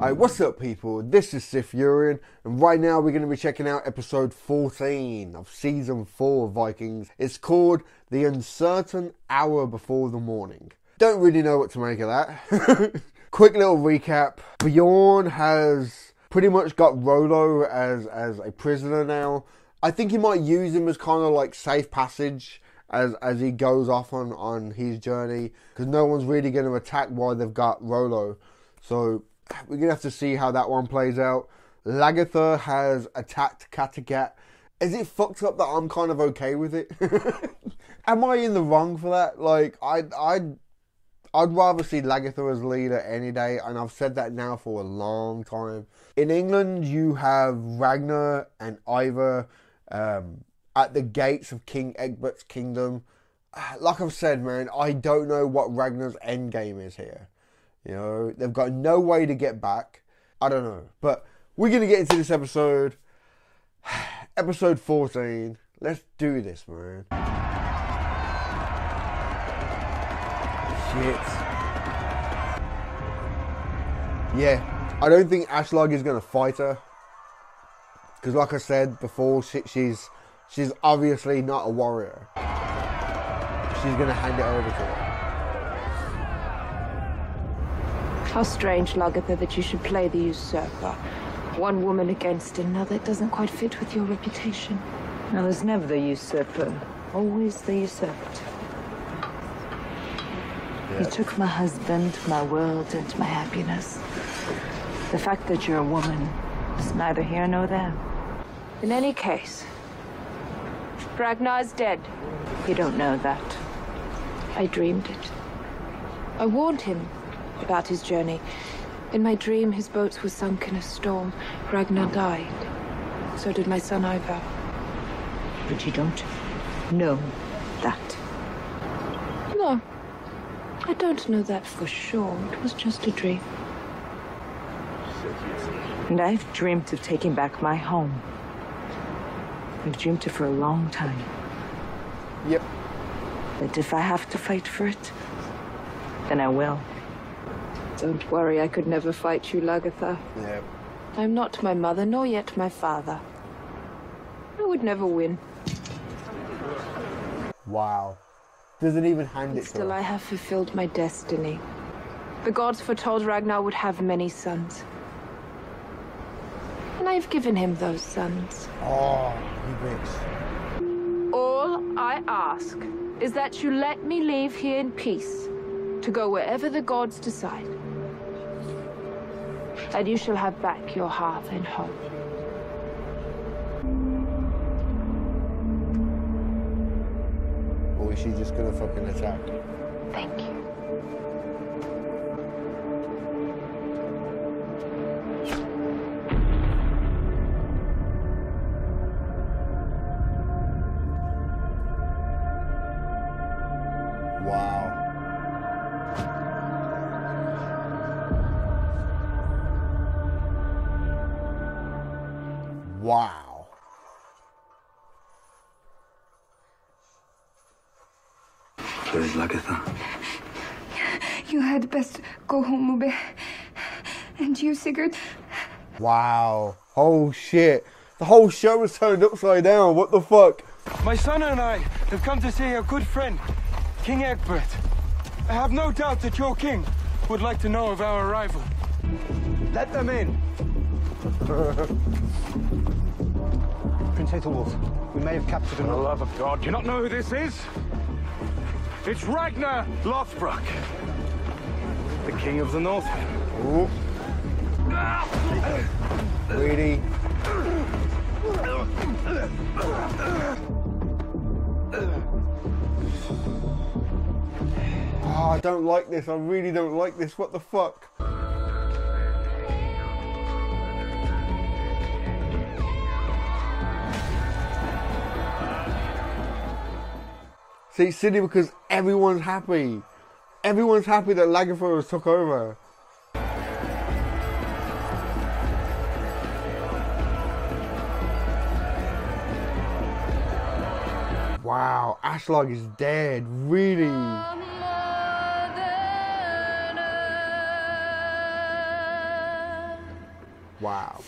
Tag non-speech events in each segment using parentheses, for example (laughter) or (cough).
Alright, what's up, people? This is Sith Furion, and right now we're going to be checking out episode 14 of season 4 of Vikings. It's called The Uncertain Hour Before the Morning. Don't really know what to make of that. (laughs) Quick little recap Bjorn has pretty much got Rollo as, as a prisoner now. I think he might use him as kind of like safe passage as as he goes off on, on his journey because no one's really going to attack while they've got Rollo. So we're gonna have to see how that one plays out. Lagertha has attacked Kattegat. Is it fucked up that I'm kind of okay with it? (laughs) Am I in the wrong for that? Like, I, I, I'd rather see Lagertha as leader any day, and I've said that now for a long time. In England, you have Ragnar and Ivar um, at the gates of King Egbert's kingdom. (sighs) Like I've said, man, I don't know what Ragnar's end game is here. You know, they've got no way to get back. I don't know. But we're going to get into this episode. (sighs) episode 14. Let's do this, man. Shit. Yeah, I don't think Aslaug is going to fight her. Because, like I said before, she, she's she's obviously not a warrior. She's going to hand it over to her. How strange, Lagertha, that you should play the usurper. One woman against another it doesn't quite fit with your reputation. Now, there's never the usurper, always the usurped. You took my husband, my world, and my happiness. The fact that you're a woman is neither here nor there. In any case, Ragnar's dead. You don't know that. I dreamed it. I warned him about his journey. In my dream, his boats were sunk in a storm. Ragnar died. So did my son Ivar. But you don't know that. No. I don't know that for sure. It was just a dream. And I've dreamt of taking back my home. I've dreamt it for a long time. Yep. But if I have to fight for it, then I will. Don't worry, I could never fight you, Lagertha. Yeah. I'm not my mother, nor yet my father. I would never win. Wow. Doesn't even hand it to Still. I have fulfilled my destiny. The gods foretold Ragnar would have many sons. And I've given him those sons. Oh, you bitch. All I ask is that you let me leave here in peace to go wherever the gods decide. And you shall have back your hearth and home. Or is she just gonna fucking attack? Thank you. Wow. Where is Lagertha? You had best go home, Ubbe. And you, Sigurd? Wow. Oh shit. The whole show was turned upside down. What the fuck? My son and I have come to see our good friend, King Egbert. I have no doubt that your king would like to know of our arrival. Let them in. (laughs) Prince we may have captured For the love of God, do you not know who this is? It's Ragnar Lothbrok, the king of the Northmen. Ooh. Really? Oh, I don't like this. I really don't like this. What the fuck? Silly because everyone's happy. Everyone's happy that Lagertha has took over. Wow, Aslaug is dead. Really? Wow.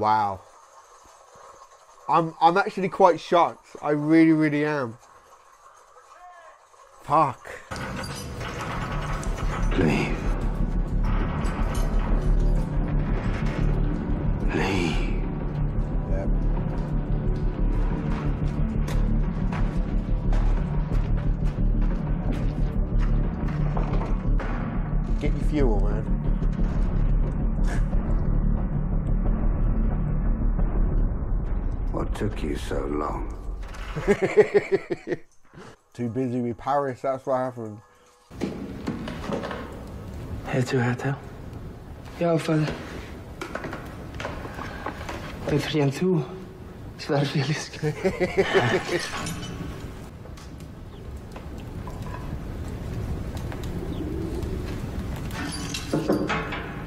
Wow. I'm I'm actually quite shocked. I really, really am. Fuck. Leave. Leave. Yep. Get your fuel, man. Took you so long? (laughs) Too busy with Paris, that's what happened. Head to hotel. Ja, vader. Dit vriend toe. Zwaar veel is.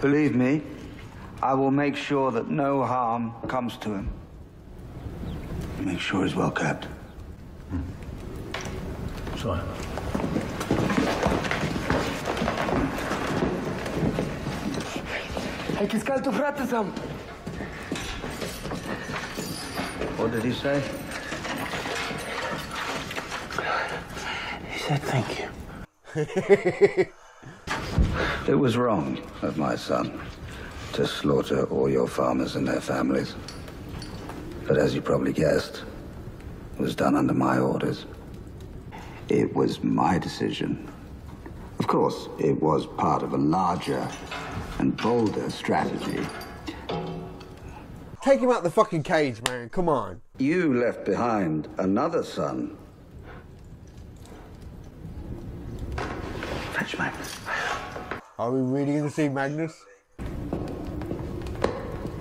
Believe me, I will make sure that no harm comes to him. Make sure he's well kept. Sorry. Hij kies kalt op ratten sam. What did he say? He said thank you. (laughs) It was wrong of my son to slaughter all your farmers and their families. But as you probably guessed, it was done under my orders. It was my decision. Of course, it was part of a larger and bolder strategy. Take him out the fucking cage, man. Come on. You left behind another son. Fetch Magnus. Are we really going to see Magnus?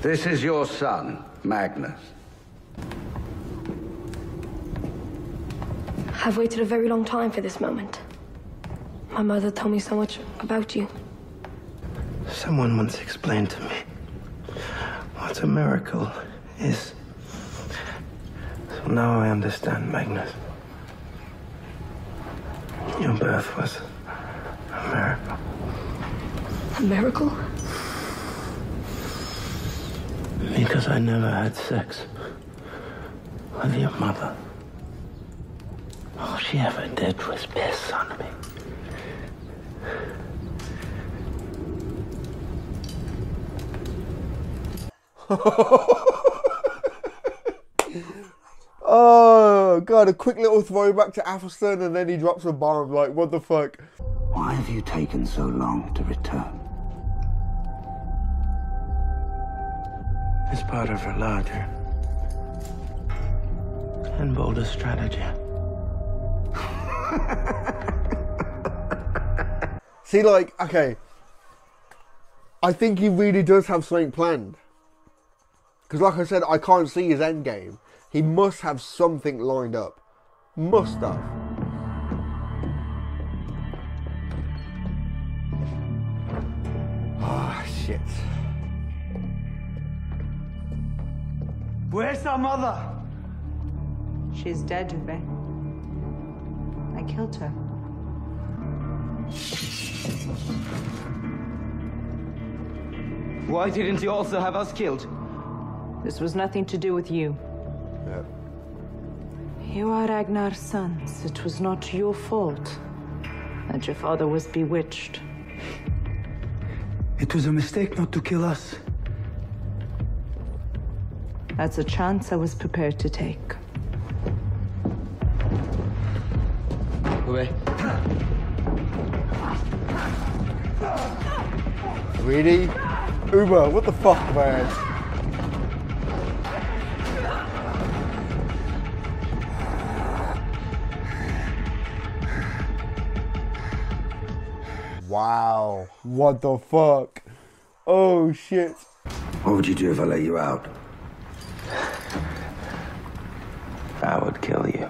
This is your son, Magnus. I've waited a very long time for this moment. My mother told me so much about you. Someone once explained to me what a miracle is. So now I understand, Magnus. Your birth was a miracle. A miracle? Because I never had sex with your mother. All she ever did was piss on me. (laughs) Oh, God, a quick little throwback to Athelstan and then he drops a bomb. Like, what the fuck? Why have you taken so long to return? It's part of a larger and bolder strategy. See, like, okay. I think he really does have something planned. Because, like I said, I can't see his end game. He must have something lined up. Must have. Ah, shit. Where's our mother? She's dead, Ubbe. I killed her. Why didn't you also have us killed? This was nothing to do with you. Yeah. You are Ragnar's sons. It was not your fault that your father was bewitched. It was a mistake not to kill us. That's a chance I was prepared to take. Ubbe, Really? Ubbe, what the fuck, man? Wow. What the fuck? Oh shit. What would you do if I let you out? I would kill you.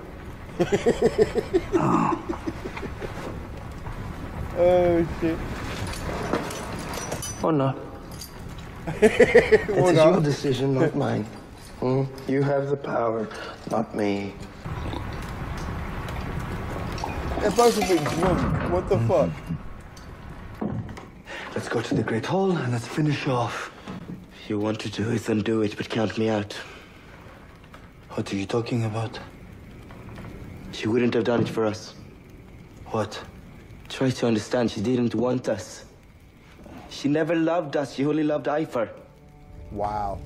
(laughs) Oh shit. Or not. (laughs) It is not. your decision, not mine. Hmm? You have the power, not me. They're both a bit drunk. What the fuck? Let's go to the Great Hall and let's finish off. If you want to do it, then do it, but count me out. What are you talking about? She wouldn't have done it for us. What? Try to understand, she didn't want us. She never loved us, she only loved Ivar. Wow.